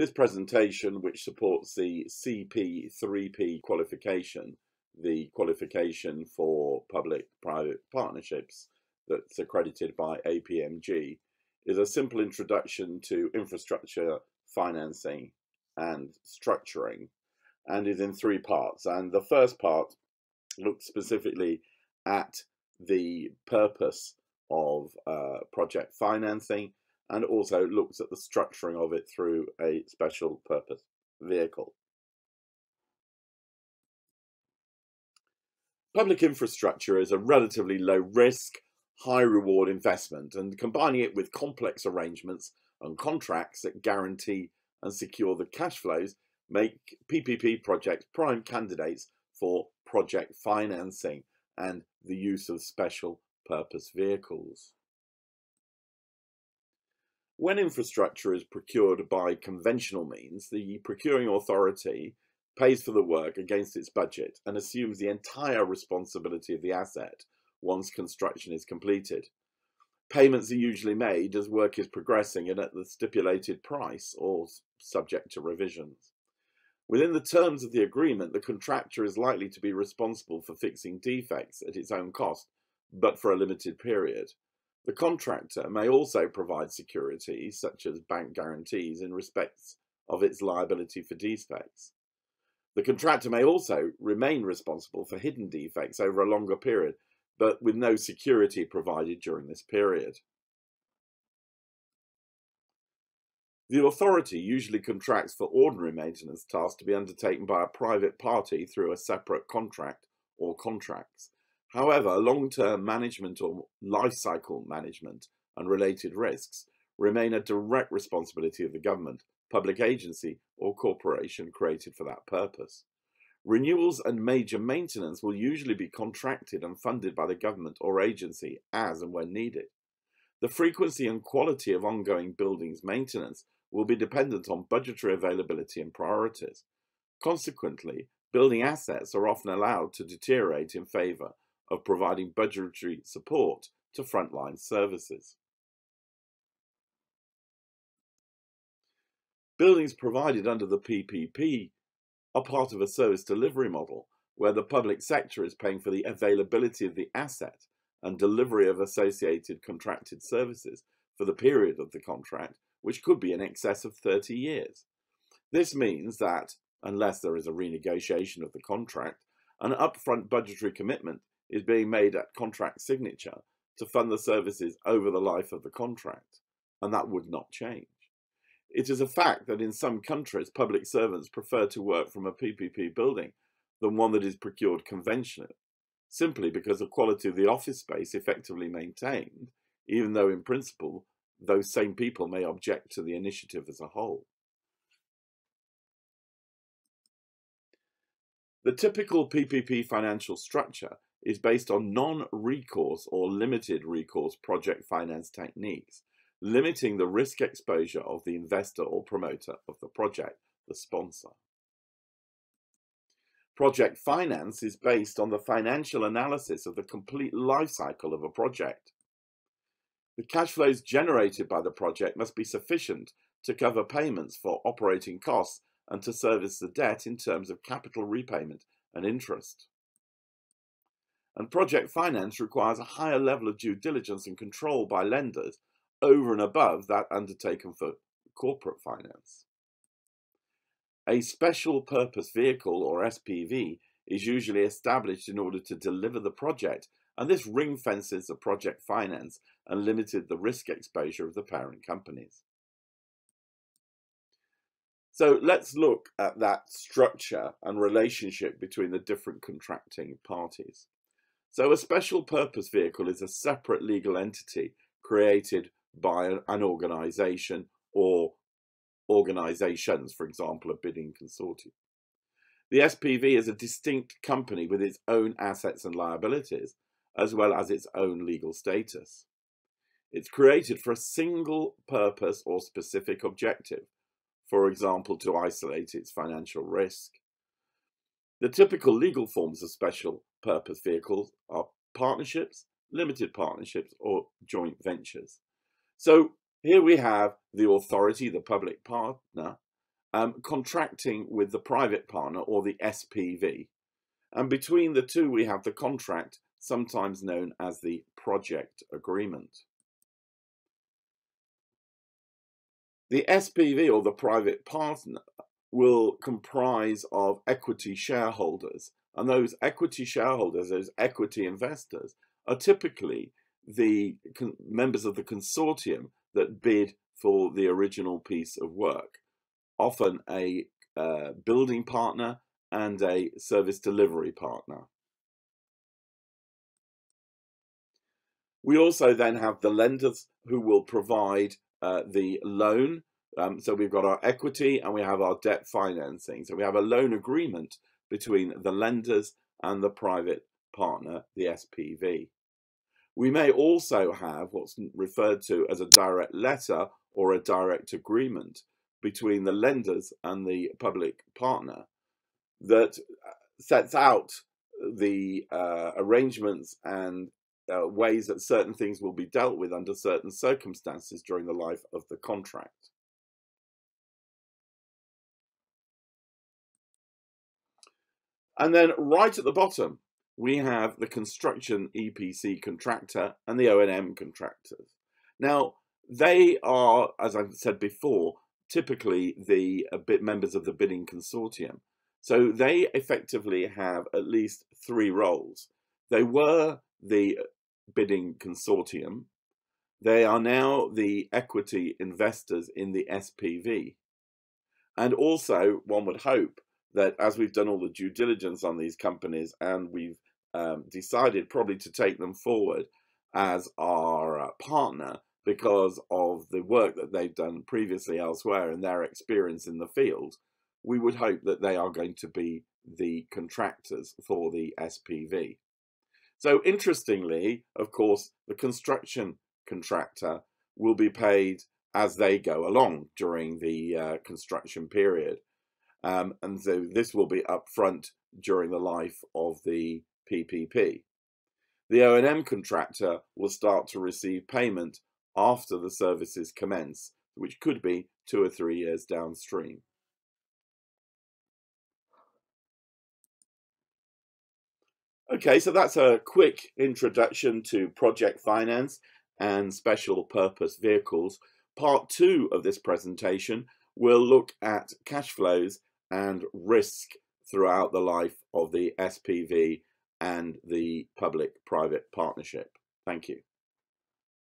This presentation, which supports the CP3P qualification, the qualification for public-private partnerships that's accredited by APMG, is a simple introduction to infrastructure financing and structuring and is in three parts. And the first part looks specifically at the purpose of uh, project financing and also looks at the structuring of it through a special purpose vehicle. Public infrastructure is a relatively low risk, high reward investment and combining it with complex arrangements and contracts that guarantee and secure the cash flows make PPP projects prime candidates for project financing and the use of special purpose vehicles. When infrastructure is procured by conventional means, the procuring authority pays for the work against its budget and assumes the entire responsibility of the asset once construction is completed. Payments are usually made as work is progressing and at the stipulated price or subject to revisions. Within the terms of the agreement, the contractor is likely to be responsible for fixing defects at its own cost, but for a limited period. The contractor may also provide security, such as bank guarantees, in respect of its liability for defects. The contractor may also remain responsible for hidden defects over a longer period, but with no security provided during this period. The authority usually contracts for ordinary maintenance tasks to be undertaken by a private party through a separate contract or contracts. However, long-term management or life cycle management and related risks remain a direct responsibility of the government, public agency or corporation created for that purpose. Renewals and major maintenance will usually be contracted and funded by the government or agency as and when needed. The frequency and quality of ongoing buildings maintenance will be dependent on budgetary availability and priorities. Consequently, building assets are often allowed to deteriorate in favour of providing budgetary support to frontline services. Buildings provided under the PPP are part of a service delivery model where the public sector is paying for the availability of the asset and delivery of associated contracted services for the period of the contract which could be in excess of 30 years. This means that, unless there is a renegotiation of the contract, an upfront budgetary commitment is being made at contract signature to fund the services over the life of the contract, and that would not change. It is a fact that in some countries, public servants prefer to work from a PPP building than one that is procured conventionally, simply because the quality of the office space effectively maintained, even though in principle those same people may object to the initiative as a whole. The typical PPP financial structure is based on non-recourse or limited recourse project finance techniques, limiting the risk exposure of the investor or promoter of the project, the sponsor. Project finance is based on the financial analysis of the complete life cycle of a project. The cash flows generated by the project must be sufficient to cover payments for operating costs and to service the debt in terms of capital repayment and interest. And project finance requires a higher level of due diligence and control by lenders over and above that undertaken for corporate finance. A special purpose vehicle or SPV is usually established in order to deliver the project and this ring fences the project finance and limited the risk exposure of the parent companies. So let's look at that structure and relationship between the different contracting parties. So a special purpose vehicle is a separate legal entity created by an organization or organizations, for example, a bidding consortium. The SPV is a distinct company with its own assets and liabilities, as well as its own legal status. It's created for a single purpose or specific objective, for example, to isolate its financial risk. The typical legal forms of special purpose vehicles are partnerships, limited partnerships, or joint ventures. So here we have the authority, the public partner, um, contracting with the private partner or the SPV. And between the two, we have the contract, sometimes known as the project agreement. The SPV or the private partner will comprise of equity shareholders. And those equity shareholders, those equity investors, are typically the members of the consortium that bid for the original piece of work, often a uh, building partner and a service delivery partner. We also then have the lenders who will provide uh, the loan. Um, so we've got our equity and we have our debt financing. So we have a loan agreement between the lenders and the private partner, the SPV. We may also have what's referred to as a direct letter or a direct agreement between the lenders and the public partner that uh, sets out the uh, arrangements and uh, ways that certain things will be dealt with under certain circumstances during the life of the contract. And then right at the bottom, we have the construction EPC contractor and the O&M contractors. Now, they are, as I've said before, typically the uh, members of the bidding consortium. So they effectively have at least three roles. They were the bidding consortium. They are now the equity investors in the SPV. And also, one would hope that as we've done all the due diligence on these companies and we've um, decided probably to take them forward as our uh, partner because of the work that they've done previously elsewhere and their experience in the field, we would hope that they are going to be the contractors for the SPV. So interestingly, of course, the construction contractor will be paid as they go along during the uh, construction period. Um, and so this will be upfront during the life of the PPP. The O&M contractor will start to receive payment after the services commence, which could be two or three years downstream. Okay, so that's a quick introduction to project finance and special purpose vehicles. Part two of this presentation will look at cash flows and risk throughout the life of the SPV and the public-private partnership. Thank you.